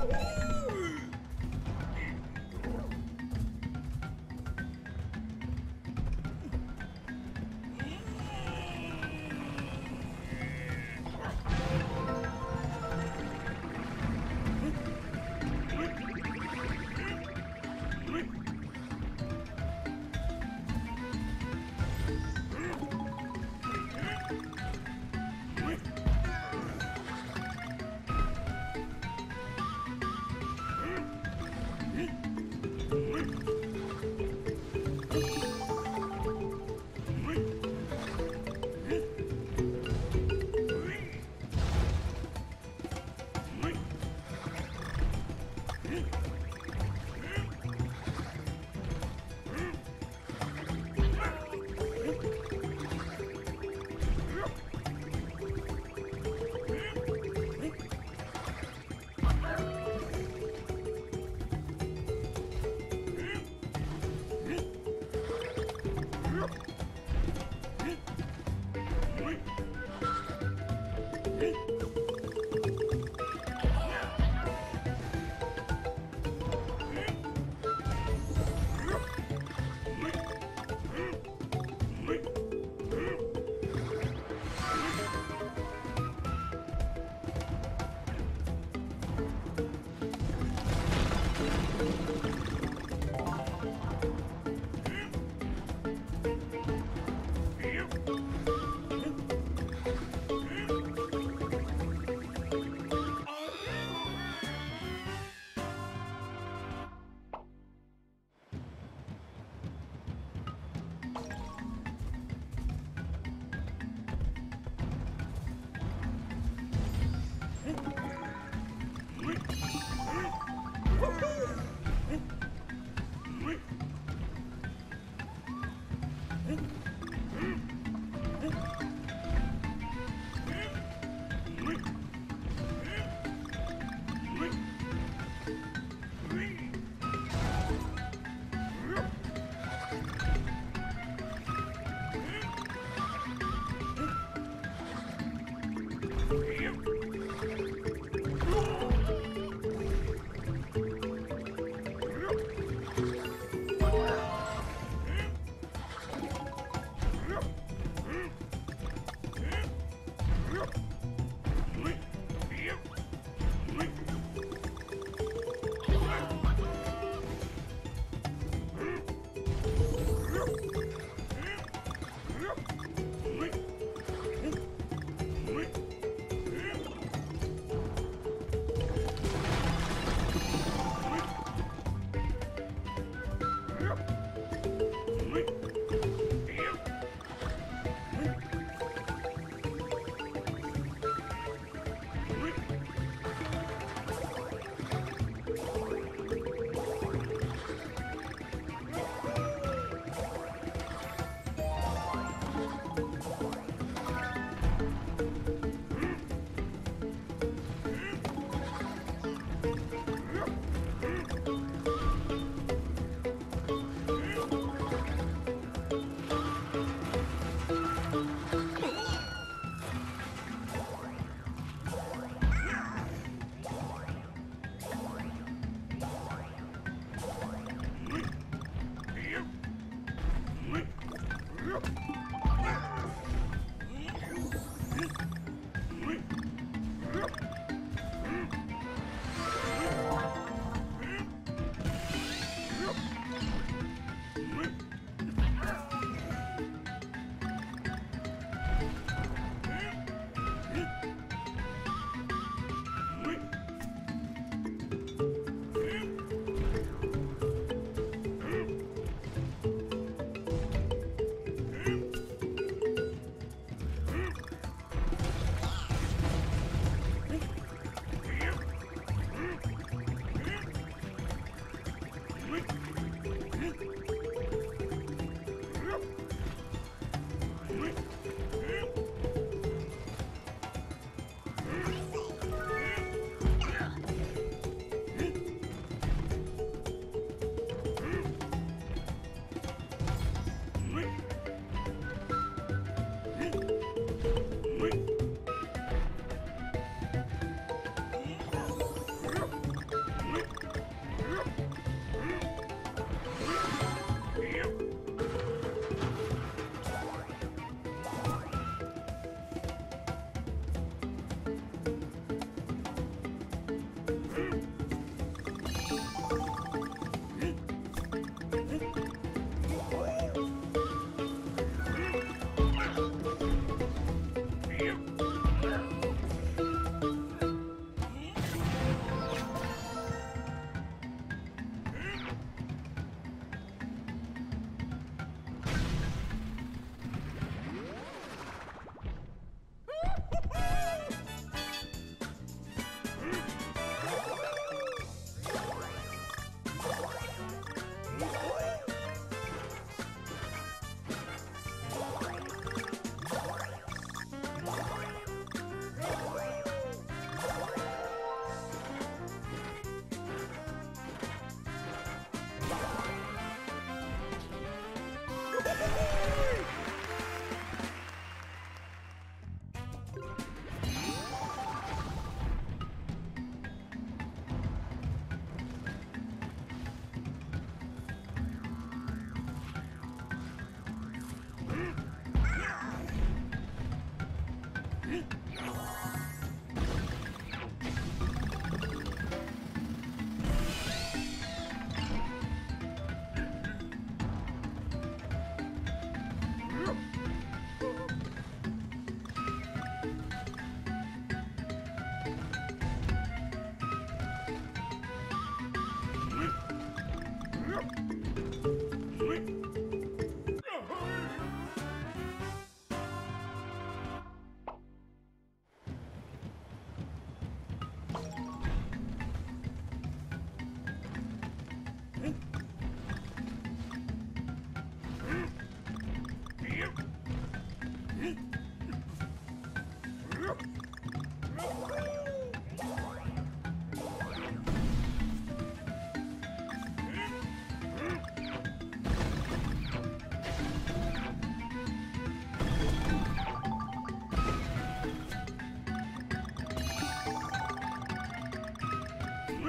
Woo!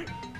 Wait.